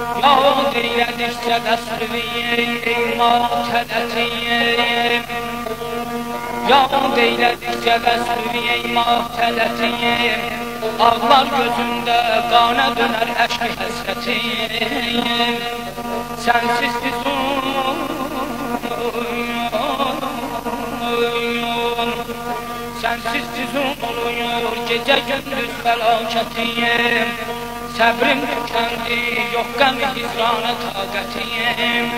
Yağ deyledikçe dəsrviyim, matədətiyim Yağ deyledikçe dəsrviyim, matədətiyim Ağlar gözümdə qana dönər əşq həsrətim Sənsiz bizim Sensiz düzüm oluyor gece gündüz felaketiyim Sabrim tükendi yok gam hizrana takatim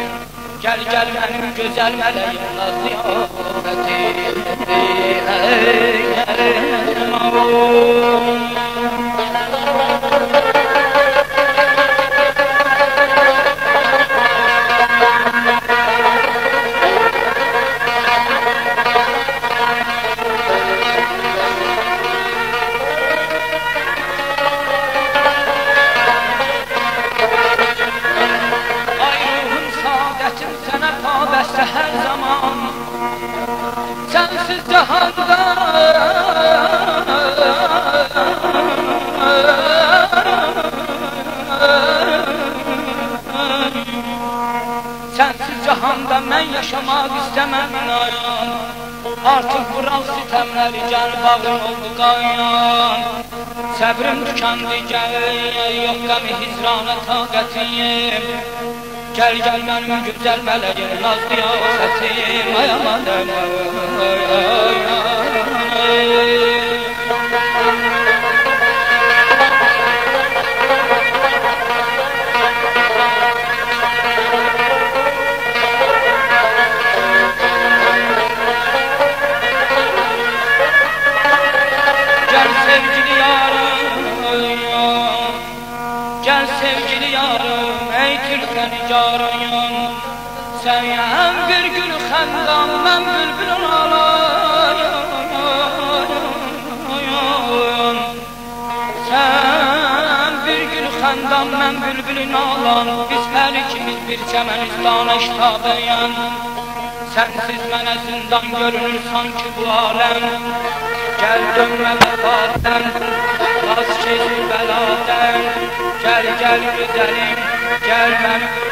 Gel gel benim güzel meleğim nazlı afetim Həsrətim sənə pabəstə hər zaman. Sənsiz cahanda Sənsiz cahanda mən yaşamaq istəməm inayan Artıq vural sitəmləri gəl bağım oldu qayan. Səbrim tükəndi gəl, yox qəmi hicrana taqətim Gel gel benim güzel meleğim nazlı yafetim Ay aman ay ay ay Gel sevgili yarım Gel sevgili yarım ey Türk'en carıyım Sen bir gül xəndam mən bülbülün alayım Sen bir gül xəndam mən bülbülün alan Biz hər ikimiz bir çəmənistana iştabıyım Sensiz mənə zindan görünür sanki bu aləm Gel dönme vefaten Vazgeç beladen Gel gel güzelim Gel beni kurtar bu beladen